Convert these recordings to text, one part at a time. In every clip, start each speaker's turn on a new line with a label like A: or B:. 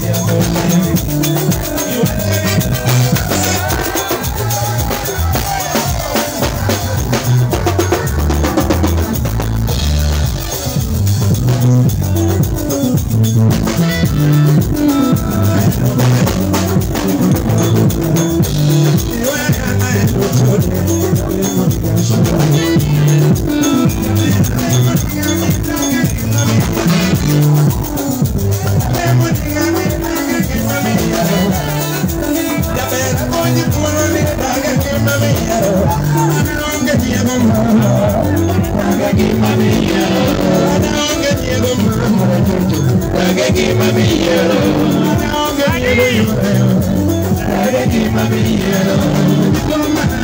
A: Yeah. Mami, yeah.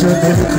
A: Je ne veux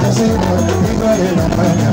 A: kasino Iba ila manya